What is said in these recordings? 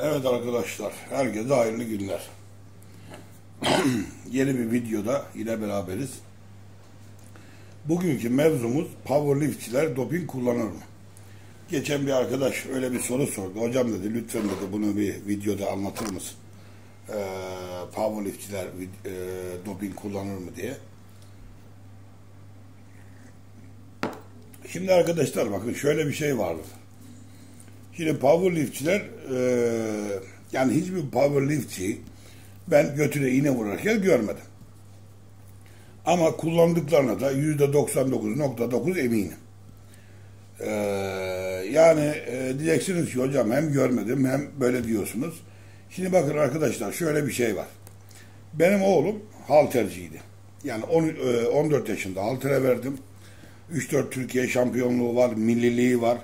Evet arkadaşlar, herkese hayırlı günler. Yeni bir videoda yine beraberiz. Bugünkü mevzumuz powerliftçiler doping kullanır mı? Geçen bir arkadaş öyle bir soru sordu. Hocam dedi lütfen dedi bunu bir videoda anlatır mısın? Ee, powerliftçiler e, doping kullanır mı diye. Şimdi arkadaşlar bakın şöyle bir şey vardır. Şimdi powerliftçiler e, yani hiçbir powerliftçi ben götüne iğne vurarken görmedim. Ama kullandıklarına da yüzde 99.9 eminim. Ee, yani e, diyeceksiniz ki hocam hem görmedim hem böyle diyorsunuz. Şimdi bakın arkadaşlar şöyle bir şey var. Benim oğlum halterciydi. Yani 10, e, 14 yaşında haltere verdim. 3-4 Türkiye şampiyonluğu var, milliliği var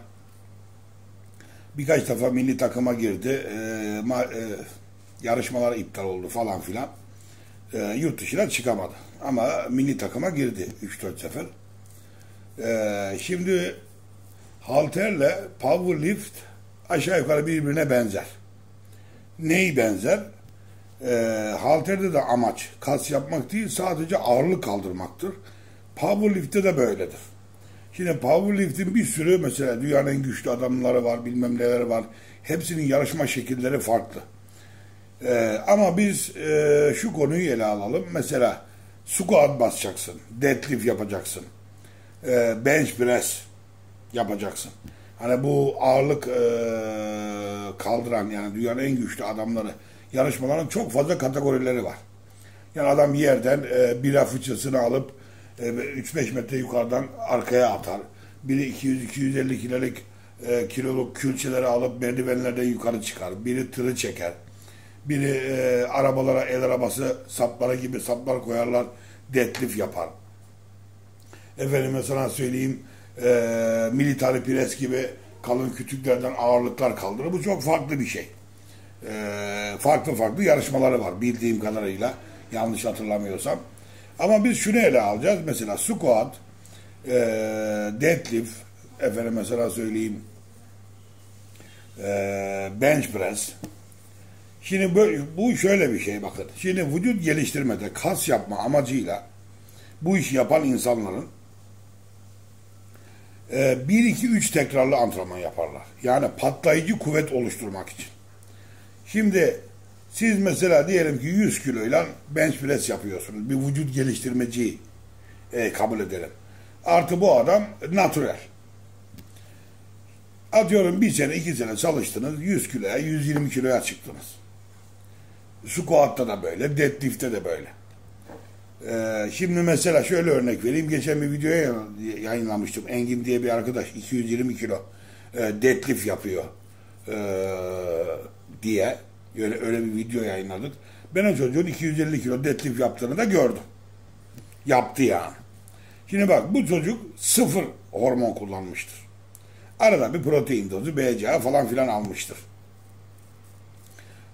birkaç defa milli takıma girdi. E, e, yarışmalar iptal oldu falan filan. E, yurt dışına çıkamadı. Ama milli takıma girdi 3-4 sefer. E, şimdi halterle powerlift aşağı yukarı birbirine benzer. Neyi benzer? E, halterde de amaç kas yapmak değil sadece ağırlık kaldırmaktır. Powerlift'te de böyledir. Şimdi powerlifting bir sürü mesela dünyanın en güçlü adamları var, bilmem neler var. Hepsinin yarışma şekilleri farklı. Ee, ama biz e, şu konuyu ele alalım. Mesela squat basacaksın, deadlift yapacaksın, e, bench press yapacaksın. Hani bu ağırlık e, kaldıran yani dünyanın en güçlü adamları yarışmaların çok fazla kategorileri var. Yani adam yerden e, bira fıçısını alıp 3-5 e, metre yukarıdan arkaya atar. Biri 200-250 kiloluk e, kiloluk külçeleri alıp merdivenlerden yukarı çıkar. Biri tırı çeker. Biri e, arabalara el arabası sapları gibi saplar koyarlar. Deadlift yapar. Efendime sana söyleyeyim e, military press gibi kalın kütüklerden ağırlıklar kaldırır. Bu çok farklı bir şey. E, farklı farklı yarışmaları var bildiğim kadarıyla. Yanlış hatırlamıyorsam. Ama biz şunu ele alacağız. Mesela squat, e, deadlift, efendim mesela söyleyeyim e, bench press. Şimdi bu, bu şöyle bir şey bakın. Şimdi vücut geliştirmede kas yapma amacıyla bu işi yapan insanların e, 1 2 3 tekrarlı antrenman yaparlar. Yani patlayıcı kuvvet oluşturmak için. Şimdi siz mesela diyelim ki 100 kiloyla bench press yapıyorsunuz. Bir vücut geliştirmeci e, kabul edelim. Artı bu adam natural. Atıyorum bir sene iki sene çalıştınız 100 kiloya 120 kiloya çıktınız. Squat'ta da böyle, deadlift'te de böyle. Ee, şimdi mesela şöyle örnek vereyim. Geçen bir videoya yayınlamıştım. Engin diye bir arkadaş 220 kilo e, deadlift yapıyor e, diye. Öyle, öyle bir video yayınladık. Ben o çocuğun 250 kilo deadlift yaptığını da gördüm. Yaptı yani. Şimdi bak bu çocuk sıfır hormon kullanmıştır. Arada bir protein dozu, BCA falan filan almıştır.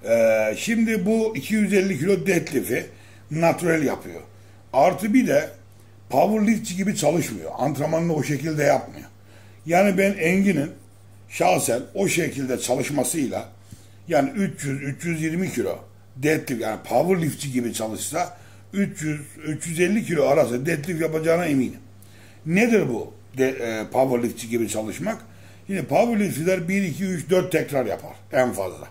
Ee, şimdi bu 250 kilo deadlift'i natural yapıyor. Artı bir de powerliftçi gibi çalışmıyor. Antrenmanını o şekilde yapmıyor. Yani ben Engin'in şahsen o şekilde çalışmasıyla yani 300-320 kilo deadlift yani powerliftçi gibi çalışsa 300-350 kilo arası deadlift yapacağına eminim. Nedir bu de, e, powerliftçi gibi çalışmak? Yine powerliftçiler 1, 2, 3, 4 tekrar yapar en fazla.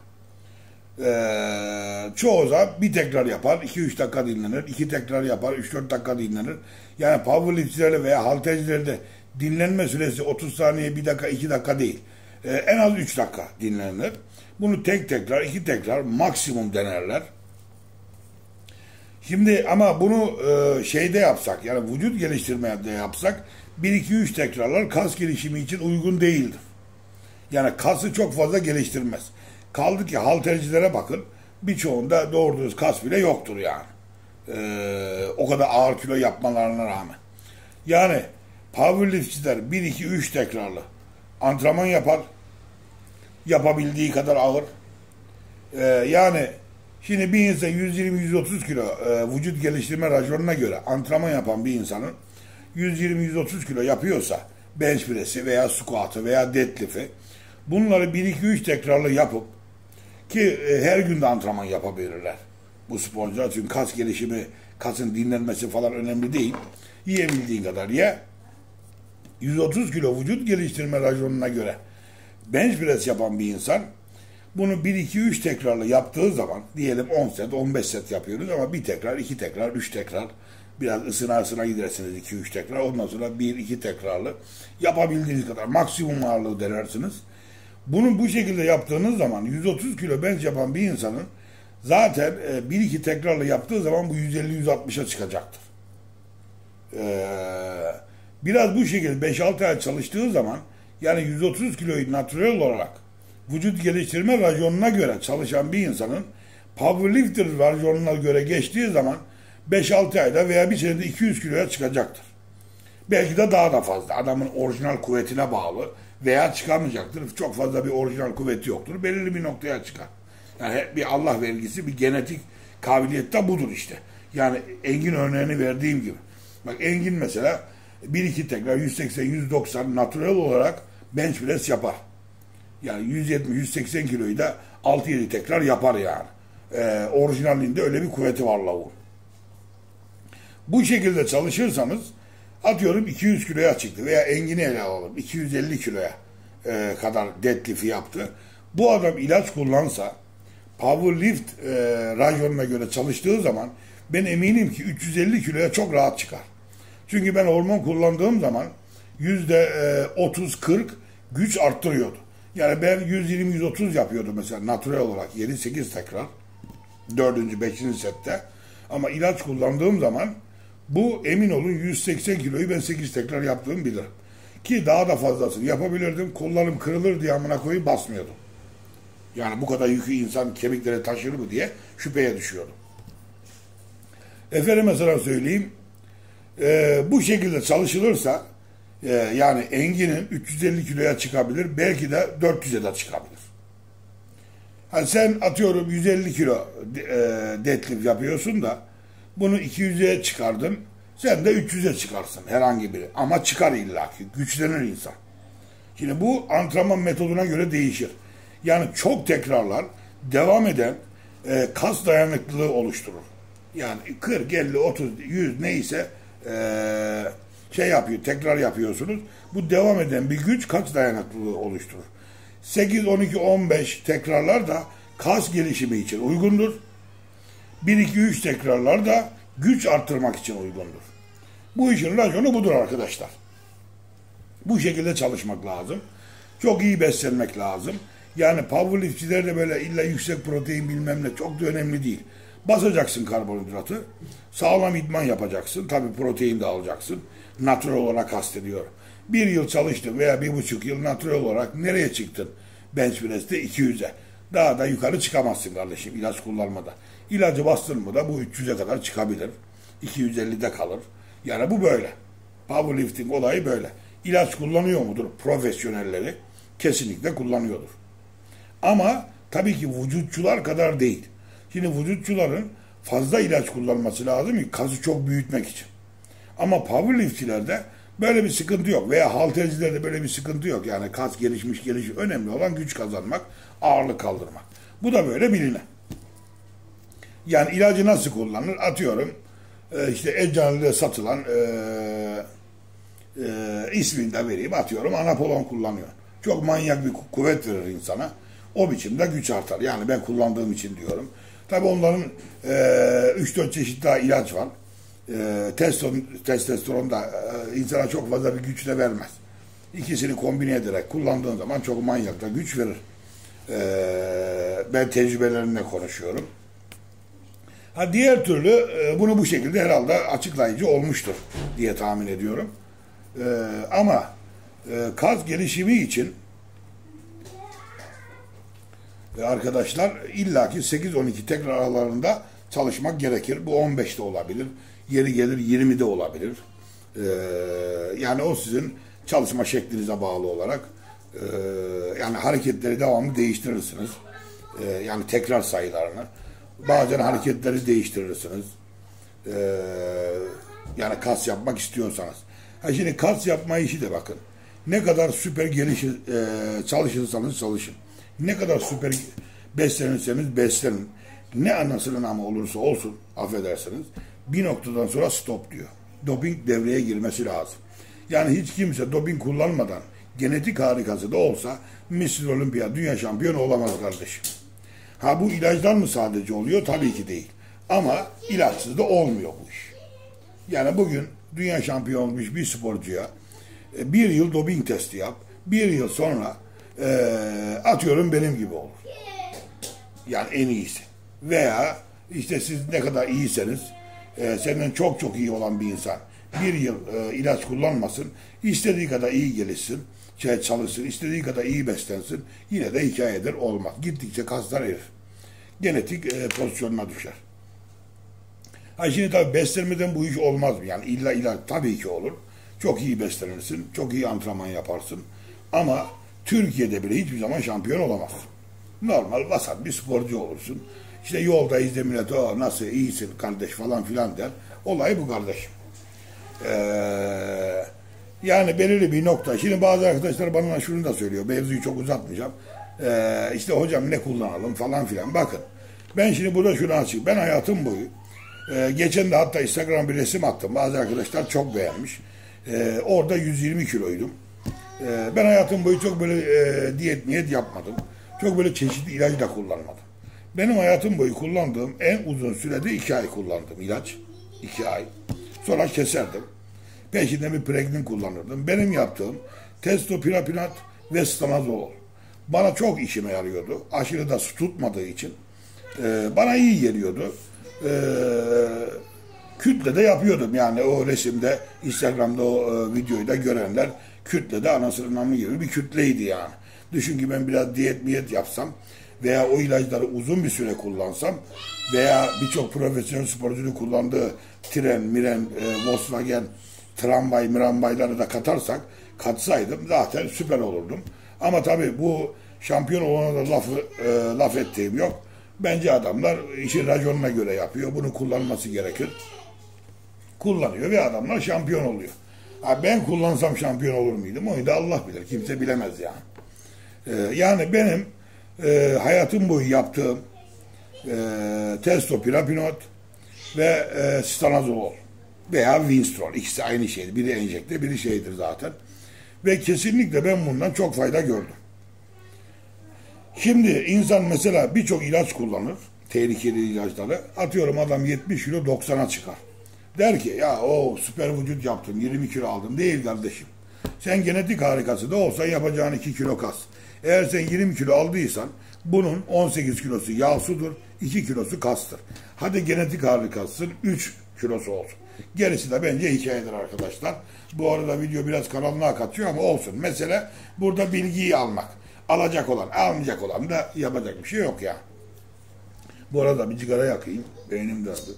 Ee, çoğu zaman bir tekrar yapar, 2-3 dakika dinlenir, 2 tekrar yapar, 3-4 dakika dinlenir. Yani powerliftçilerde veya haltercilerde dinlenme süresi 30 saniye, 1 dakika, 2 dakika değil. Ee, en az 3 dakika dinlenir. Bunu tek tekrar, iki tekrar maksimum denerler. Şimdi ama bunu e, şeyde yapsak yani vücut geliştirmede yapsak 1-2-3 tekrarlar kas gelişimi için uygun değildir. Yani kası çok fazla geliştirmez. Kaldı ki haltercilere bakın birçoğunda doğru düz kas bile yoktur yani. Ee, o kadar ağır kilo yapmalarına rağmen. Yani powerliftçiler 1-2-3 tekrarlı antrenman yapar yapabildiği kadar ağır. Ee, yani şimdi bir insan 120-130 kilo e, vücut geliştirme raconuna göre antrenman yapan bir insanın 120-130 kilo yapıyorsa bench press'i veya squat'ı veya deadlift'i bunları 1-2-3 tekrarlı yapıp Ki e, her gün de antrenman yapabilirler bu sporcular. Çünkü kas gelişimi, kasın dinlenmesi falan önemli değil. Yiyebildiğin kadar ye. 130 kilo vücut geliştirme raconuna göre bench press yapan bir insan bunu 1-2-3 tekrarla yaptığı zaman diyelim 10 set 15 set yapıyoruz ama bir tekrar 2 tekrar 3 tekrar biraz ısına ısına gidersiniz 2-3 tekrar ondan sonra 1-2 tekrarlı yapabildiğiniz kadar maksimum ağırlığı denersiniz. Bunu bu şekilde yaptığınız zaman 130 kilo bench yapan bir insanın zaten 1-2 tekrarla yaptığı zaman bu 150-160'a çıkacaktır. Ee, biraz bu şekilde 5-6 ay çalıştığı zaman yani 130 kiloyu natürel olarak vücut geliştirme raconuna göre çalışan bir insanın powerlifter raconuna göre geçtiği zaman 5-6 ayda veya bir senede 200 kiloya çıkacaktır. Belki de daha da fazla. Adamın orijinal kuvvetine bağlı veya çıkamayacaktır. Çok fazla bir orijinal kuvveti yoktur. Belirli bir noktaya çıkar. Yani bir Allah vergisi, bir genetik kabiliyet de budur işte. Yani Engin örneğini verdiğim gibi. Bak Engin mesela 1-2 tekrar 180-190 natural olarak bench press yapar. Yani 170-180 kiloyu da 6-7 tekrar yapar yani. Ee, orijinalinde öyle bir kuvveti var lavuğun. Bu şekilde çalışırsanız atıyorum 200 kiloya çıktı veya Engin'i ele alalım 250 kiloya e, kadar deadlift'i yaptı. Bu adam ilaç kullansa powerlift e, rajonuna göre çalıştığı zaman ben eminim ki 350 kiloya çok rahat çıkar. Çünkü ben hormon kullandığım zaman yüzde 30-40 güç arttırıyordu. Yani ben 120-130 yapıyordum mesela natural olarak 7-8 tekrar. 4. 5. sette. Ama ilaç kullandığım zaman bu emin olun 180 kiloyu ben 8 tekrar yaptığımı bilirim. Ki daha da fazlasını yapabilirdim. Kollarım kırılır diye amına koyup basmıyordum. Yani bu kadar yükü insan kemiklere taşır mı diye şüpheye düşüyordum. Efendim mesela söyleyeyim. E, bu şekilde çalışılırsa e, yani Engin'in 350 kiloya çıkabilir. Belki de 400'e de çıkabilir. Hani sen atıyorum 150 kilo e, deadlift yapıyorsun da bunu 200'e çıkardın. Sen de 300'e çıkarsın herhangi biri. Ama çıkar illaki. Güçlenir insan. Şimdi bu antrenman metoduna göre değişir. Yani çok tekrarlar devam eden e, kas dayanıklılığı oluşturur. Yani 40, 50, 30, 100 neyse e, şey yapıyor, tekrar yapıyorsunuz. Bu devam eden bir güç kas dayanıklılığı oluşturur. 8, 12, 15 tekrarlar da kas gelişimi için uygundur. 1, 2, 3 tekrarlar da güç arttırmak için uygundur. Bu işin raconu budur arkadaşlar. Bu şekilde çalışmak lazım. Çok iyi beslenmek lazım. Yani powerliftçiler de böyle illa yüksek protein bilmem ne çok da önemli değil. Basacaksın karbonhidratı. Sağlam idman yapacaksın. Tabii protein de alacaksın. Natural olarak kastediyor. Bir yıl çalıştın veya bir buçuk yıl natural olarak nereye çıktın? Bench press'te 200'e. Daha da yukarı çıkamazsın kardeşim ilaç kullanmadan. İlacı bastın mı da bu 300'e kadar çıkabilir. 250'de kalır. Yani bu böyle. Powerlifting olayı böyle. İlaç kullanıyor mudur profesyonelleri? Kesinlikle kullanıyordur. Ama tabii ki vücutçular kadar değil. Şimdi vücutçuların fazla ilaç kullanması lazım ki kası çok büyütmek için. Ama powerliftçilerde böyle bir sıkıntı yok. Veya haltercilerde böyle bir sıkıntı yok. Yani kas gelişmiş gelişmiş. Önemli olan güç kazanmak, ağırlık kaldırmak. Bu da böyle bilinen. Yani ilacı nasıl kullanılır? Atıyorum e, işte eczanede satılan e, e, ismini de vereyim atıyorum anapolon kullanıyor. Çok manyak bir kuvvet verir insana. O biçimde güç artar. Yani ben kullandığım için diyorum. Tabi onların e, 3-4 çeşit daha ilaç var. E, testosteron, testosteron da e, insana çok fazla bir güç de vermez. İkisini kombine ederek kullandığın zaman çok manyak da güç verir. E, ben tecrübelerimle konuşuyorum. Ha diğer türlü e, bunu bu şekilde herhalde açıklayıcı olmuştur diye tahmin ediyorum. E, ama e, kas gelişimi için e, arkadaşlar illaki 8-12 tekrar aralarında çalışmak gerekir. Bu 15'te olabilir. Yeri gelir 20'de olabilir. E, yani o sizin çalışma şeklinize bağlı olarak e, yani hareketleri devamlı değiştirirsiniz. E, yani tekrar sayılarını. Bazen hareketleri değiştirirsiniz. Ee, yani kas yapmak istiyorsanız. Ha şimdi kas yapma işi de bakın. Ne kadar süper gelişir, e, çalışırsanız çalışın. Ne kadar süper Beslenirseniz beslenin. Ne anasının ama olursa olsun affedersiniz bir noktadan sonra stop diyor. Doping devreye girmesi lazım. Yani hiç kimse doping kullanmadan genetik harikası da olsa Mr. Olympia dünya şampiyonu olamaz kardeşim. Ha bu ilaçlar mı sadece oluyor? Tabii ki değil. Ama ilaçsız da olmuyor bu iş. Yani bugün dünya şampiyonu olmuş bir sporcuya e, bir yıl doping testi yap. Bir yıl sonra e, atıyorum benim gibi olur. Yani en iyisi. Veya işte siz ne kadar iyiyseniz e, senden çok çok iyi olan bir insan bir yıl e, ilaç kullanmasın. istediği kadar iyi gelişsin. Şey çalışsın. istediği kadar iyi beslensin. Yine de hikayedir olmaz. Gittikçe kaslar erir. Genetik e, pozisyonuna düşer. Ha şimdi tabii beslenmeden bu iş olmaz mı? Yani illa illa tabii ki olur. Çok iyi beslenirsin, çok iyi antrenman yaparsın. Ama Türkiye'de bile hiçbir zaman şampiyon olamazsın. Normal vasat bir sporcu olursun. İşte yolda izle millet, o nasıl iyisin kardeş falan filan der. Olay bu kardeşim. Ee, yani belirli bir nokta. Şimdi bazı arkadaşlar bana şunu da söylüyor. Mevzuyu çok uzatmayacağım. Ee, işte hocam ne kullanalım falan filan. Bakın ben şimdi burada şunu açayım. Ben hayatım boyu ee, geçen de hatta Instagram bir resim attım. Bazı arkadaşlar çok beğenmiş. Ee, orada 120 kiloydum. Ee, ben hayatım boyu çok böyle e, diyet niyet yapmadım. Çok böyle çeşitli ilaç da kullanmadım. Benim hayatım boyu kullandığım en uzun sürede iki ay kullandım ilaç. iki ay. Sonra keserdim. Peşinden bir pregnin kullanırdım. Benim yaptığım testopirapinat ve stanazol. Bana çok işime yarıyordu. Aşırı da su tutmadığı için. E, bana iyi geliyordu e, kütle de yapıyordum yani o resimde Instagram'da o e, videoyu da görenler kütle de anasının namı gibi bir kütleydi yani. Düşün ki ben biraz diyet miyet yapsam veya o ilaçları uzun bir süre kullansam veya birçok profesyonel sporcunun kullandığı tren, miren, e, Volkswagen, tramvay, mirambayları da katarsak, katsaydım zaten süper olurdum. Ama tabii bu şampiyon olana da lafı, e, laf ettiğim yok. Bence adamlar işi raconuna göre yapıyor. Bunu kullanması gerekir. Kullanıyor ve adamlar şampiyon oluyor. Ha ben kullansam şampiyon olur muydum? Onu da Allah bilir. Kimse bilemez yani. Ee, yani benim e, hayatım boyu yaptığım e, testopirapinot ve e, stanozol veya Winstrol. ikisi aynı şeydir. Biri enjekte, biri şeydir zaten. Ve kesinlikle ben bundan çok fayda gördüm. Şimdi insan mesela birçok ilaç kullanır. Tehlikeli ilaçları. Atıyorum adam 70 kilo 90'a çıkar. Der ki ya o süper vücut yaptım 20 kilo aldım. Değil kardeşim. Sen genetik harikası da olsa yapacağın 2 kilo kas. Eğer sen 20 kilo aldıysan bunun 18 kilosu yağ sudur, 2 kilosu kastır. Hadi genetik harikasın 3 kilosu olsun. Gerisi de bence hikayedir arkadaşlar. Bu arada video biraz kanalına kaçıyor ama olsun. Mesele burada bilgiyi almak. Alacak olan, almayacak olan da yapacak bir şey yok ya. Bu arada bir cigara yakayım. Beynim döndü.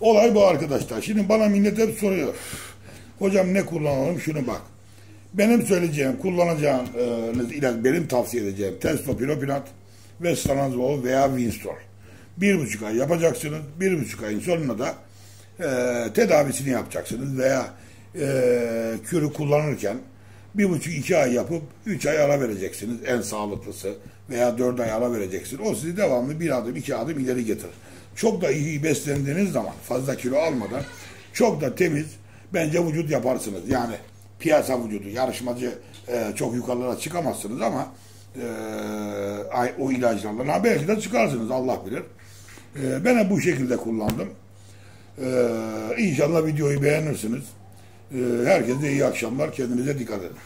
Olay bu arkadaşlar. Şimdi bana millet hep soruyor. Hocam ne kullanalım? Şunu bak. Benim söyleyeceğim, kullanacağım e, ilaç, benim tavsiye edeceğim testopinopinat ve stanozol veya Winstol. Bir buçuk ay yapacaksınız. Bir buçuk ayın sonunda da e, tedavisini yapacaksınız veya e, kürü kullanırken bir buçuk iki ay yapıp üç ay ara vereceksiniz en sağlıklısı veya dört ay ara vereceksiniz. O sizi devamlı bir adım iki adım ileri getirir. Çok da iyi beslendiğiniz zaman fazla kilo almadan çok da temiz bence vücut yaparsınız. Yani piyasa vücudu yarışmacı e, çok yukarılara çıkamazsınız ama e, o ilaçlarla ha, belki de çıkarsınız Allah bilir. E, ben bu şekilde kullandım. E, inşallah videoyu beğenirsiniz. Ee, herkese iyi akşamlar. Kendinize dikkat edin.